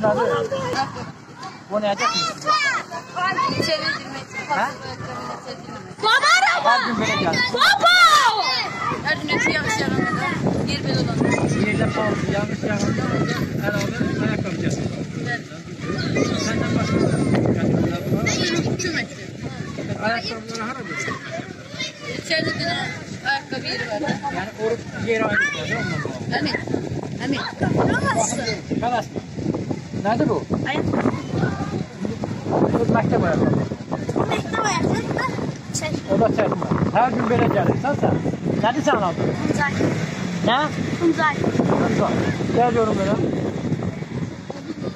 Nerede? Bu ne yapacak? Ha? Baba geldi. Baba! Her gün hepsi yağış yağında. Yer böyle olan. Yiyecek pahalı, yanlış yağında herhalde ayakkabı yeri var. Yani oruç yeri ayrı değil mi? Hani? Hani? Kalas mı? Nerede bu? Ayakkabı. Bu mektep ayakkabı. Mektep da çek. O da çekme. Her gün böyle gelir. Sen. Nerede sen aldın? Tuncay. Ne? Tuncay. Nasıl? Gel yorum böyle.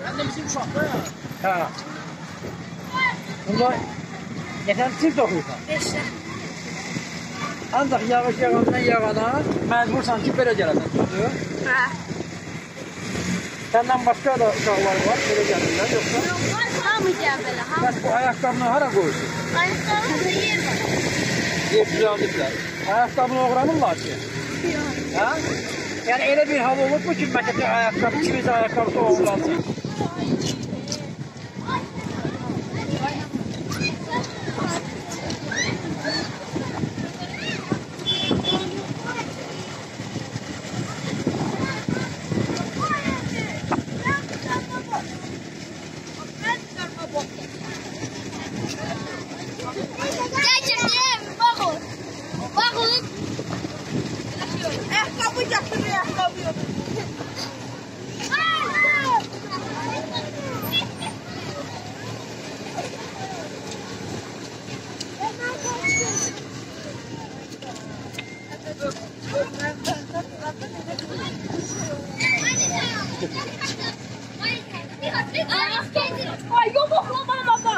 Ben de bizim uşakta ya. Ha. Bunda yeter sırf okuyorsan. Beşte. Ancaq yağış yağandan yağana məcbursan ki, belə gələcəksən. Hə. Səndən başqa da uşaqlar var, belə gəlirlər, yoxsa? Yox, var, hamı gəlir, hamı. Bəs bu ayaqqabını hara qoyursun? Ayaqqabını yer var. Yer düzəldiblər. Ayaqqabını oğramırlar ki? Yox. Hə? Yəni elə bir hava olubmu ki, məkədə ayaqqabı, kimisə ayaqqabısı oğurlansın? Ay, yo, mamá, mamá.